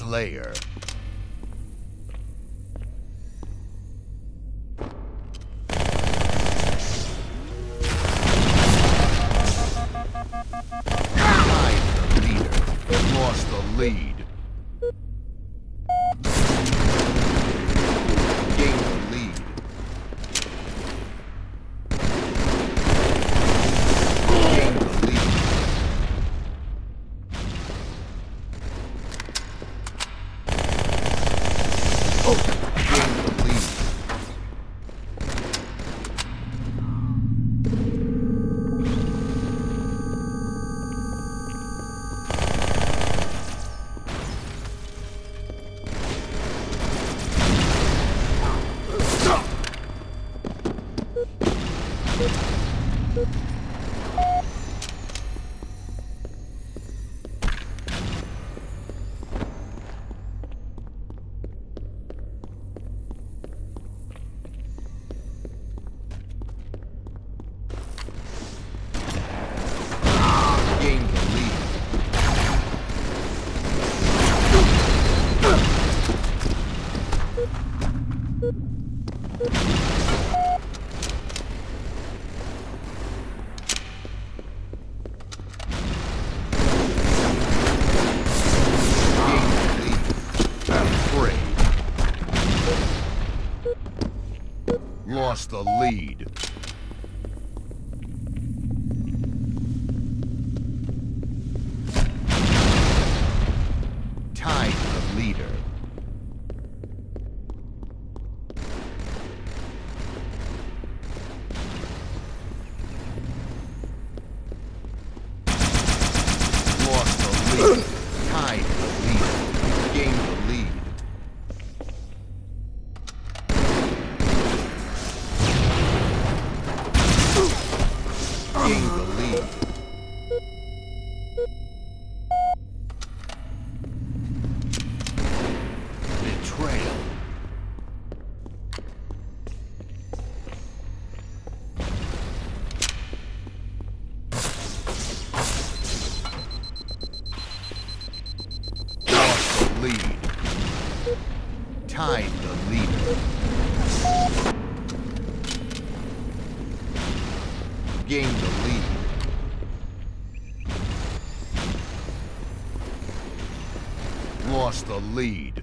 Slayer. Gained Lost the lead. Tied the leader. Lost the lead. Tied the leader. Gained Tied the leader. Gained the lead. Lost the lead.